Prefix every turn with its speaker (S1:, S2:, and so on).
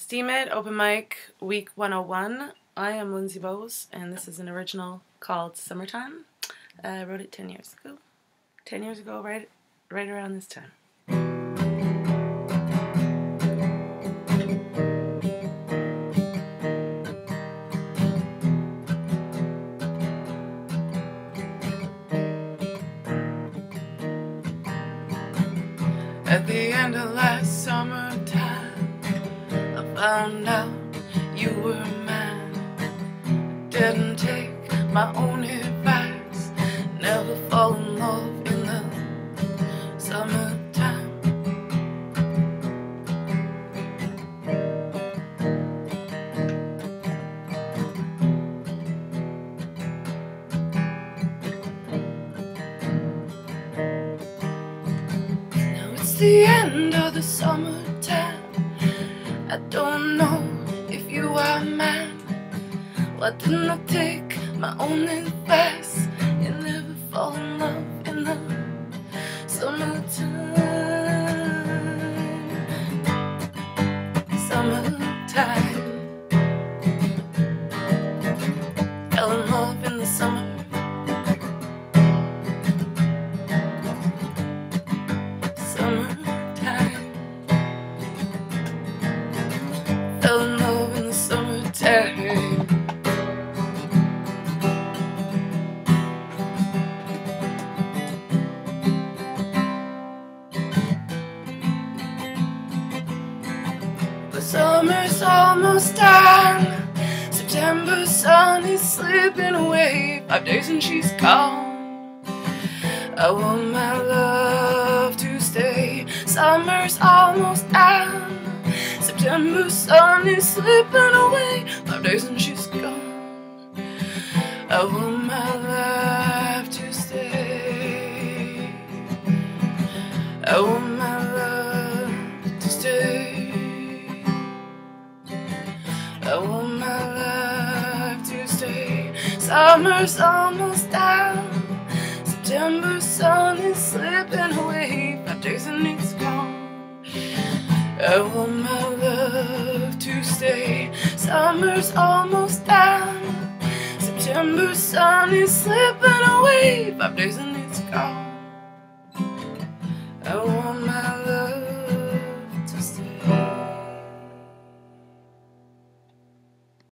S1: Steemit Open Mic Week 101. I am Lyndsay Bowes, and this is an original called Summertime. Uh, I wrote it 10 years ago. 10 years ago, right, right around this time. At the end of last summertime, I found out you were mine. Didn't take my own advice, never fall in love in the summertime. Now it's the end of the summertime. You are mine. Why didn't I take my own advice and never fall in love in the summertime? Summertime. Fell in love in the summer. Summertime. Fell in The summer's almost done. September sun is slipping away. Five days and she's gone. I want my love to stay. Summer's almost done. September sun is slipping away. Five days and she's gone. I want my love to stay. I want Summer's almost down. September sun is slipping away. Five days and it's gone. I want my love to stay. Summer's almost down. September sun is slipping away. Five days and it's gone.